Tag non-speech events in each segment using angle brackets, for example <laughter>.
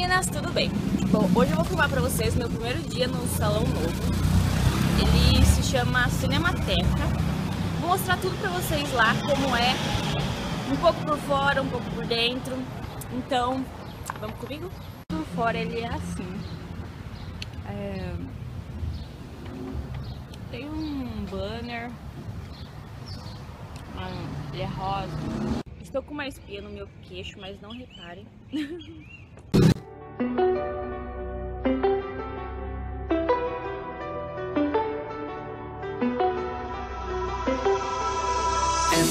meninas, tudo bem? Bom, hoje eu vou filmar pra vocês meu primeiro dia no salão novo. Ele se chama Cinemateca. Vou mostrar tudo pra vocês lá, como é, um pouco por fora, um pouco por dentro. Então, vamos comigo? Por fora ele é assim. É... Tem um banner. Ele é rosa. Estou com uma espinha no meu queixo, mas não reparem. <laughs> If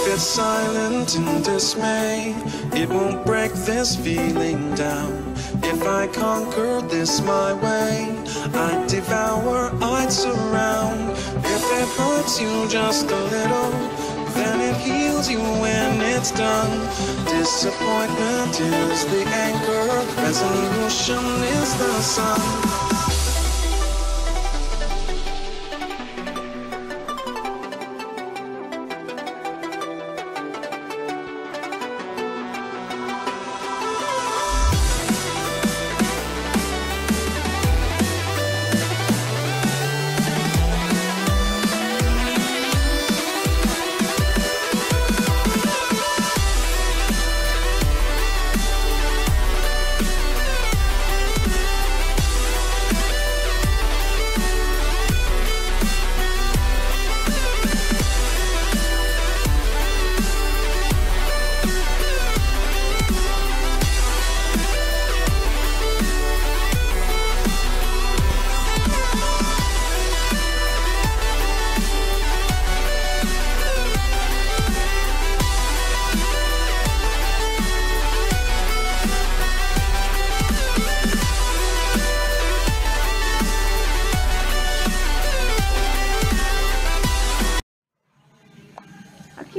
it's silent in dismay, it won't break this feeling down. If I conquer this my way, I'd devour, I'd surround. If it hurts you just a little, then it heals you when it's done. Disappointment is the anchor, resolution is the sun.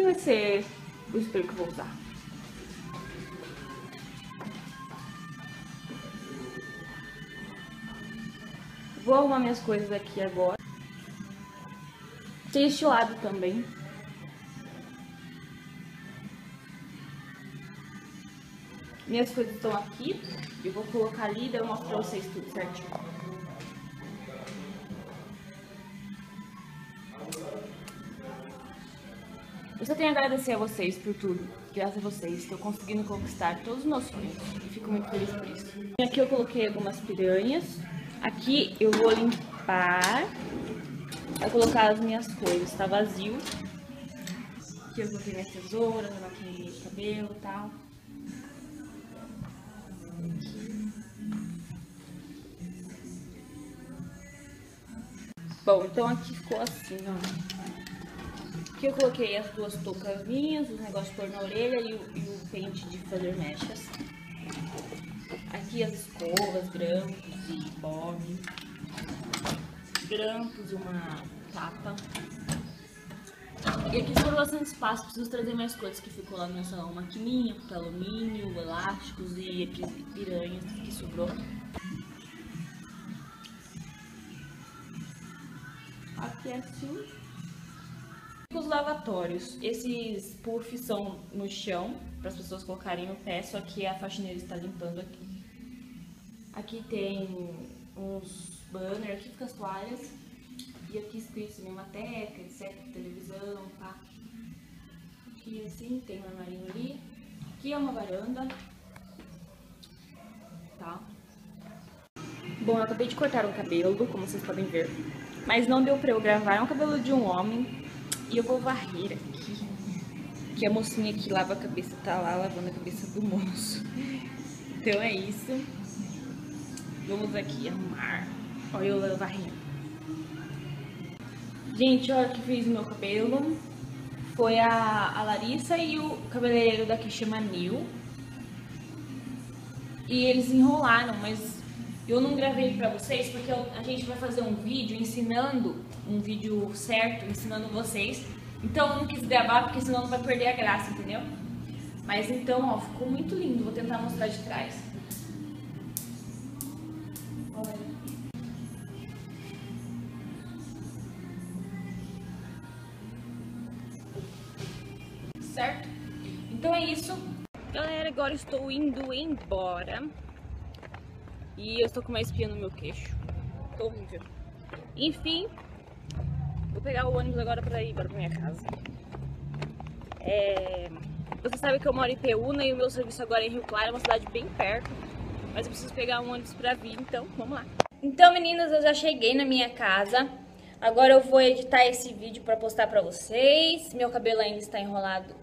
Aqui vai ser o espelho que eu vou usar. Vou arrumar minhas coisas aqui agora. Tem este lado também. Minhas coisas estão aqui. Eu vou colocar ali e eu mostro pra vocês tudo certinho. Eu só tenho a agradecer a vocês por tudo. Graças a vocês, estou conseguindo conquistar todos os meus sonhos. E fico muito feliz por isso. Aqui eu coloquei algumas piranhas. Aqui eu vou limpar. Vou colocar as minhas coisas. Tá vazio. Aqui eu coloquei minhas tesouras, a maquininha cabelo e tal. Bom, então aqui ficou assim, ó. Aqui eu coloquei as duas toucas minhas, os negócios pôr na orelha e o, e o pente de fazer mechas. Aqui as escovas, grampos e bob. Grampos e uma capa. E aqui sobrou bastante espaço, preciso trazer mais coisas que ficou lá no meu salão. Maquininha, alumínio, elásticos e piranhas que sobrou. Aqui é assim. Os lavatórios, esses puffs são no chão, para as pessoas colocarem o pé, só que a faxineira está limpando aqui. Aqui tem uns banners, aqui fica as toalhas, e aqui escrito Cinemateca, etc, televisão, tá? Aqui assim, tem um armarinho ali. Aqui é uma varanda, tá? Bom, eu acabei de cortar um cabelo, como vocês podem ver, mas não deu pra eu gravar, é um cabelo de um homem, e eu vou varrer aqui. Que a mocinha que lava a cabeça tá lá lavando a cabeça do moço. Então é isso. Vamos aqui arrumar. Olha eu varrendo. Gente, olha que fiz meu cabelo. Foi a, a Larissa e o cabeleireiro daqui chama Nil. E eles enrolaram, mas eu não gravei pra vocês porque eu, a gente vai fazer um vídeo ensinando, um vídeo certo, ensinando vocês. Então eu não quis gravar porque senão não vai perder a graça, entendeu? Mas então, ó, ficou muito lindo. Vou tentar mostrar de trás. Certo? Então é isso. Galera, agora estou indo embora. E eu estou com uma espinha no meu queixo. Tô horrível. Enfim, vou pegar o ônibus agora pra ir para minha casa. É... Você sabe que eu moro em Peúna e o meu serviço agora é em Rio Claro, é uma cidade bem perto. Mas eu preciso pegar um ônibus pra vir, então vamos lá. Então, meninas, eu já cheguei na minha casa. Agora eu vou editar esse vídeo pra postar pra vocês. Meu cabelo ainda está enrolado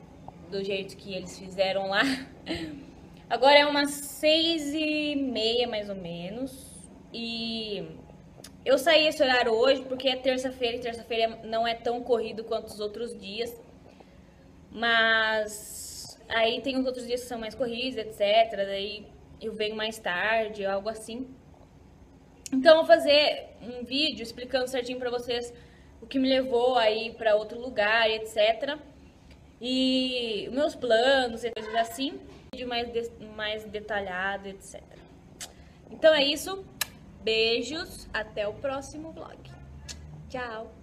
do jeito que eles fizeram lá. <laughs> Agora é umas seis e meia, mais ou menos. E eu saí esse horário hoje porque é terça-feira e terça-feira não é tão corrido quanto os outros dias. Mas aí tem os outros dias que são mais corridos, etc. Daí eu venho mais tarde, algo assim. Então eu vou fazer um vídeo explicando certinho pra vocês o que me levou aí pra outro lugar, etc. E meus planos e coisas assim. Vídeo mais, de, mais detalhado, etc. Então é isso. Beijos. Até o próximo vlog. Tchau.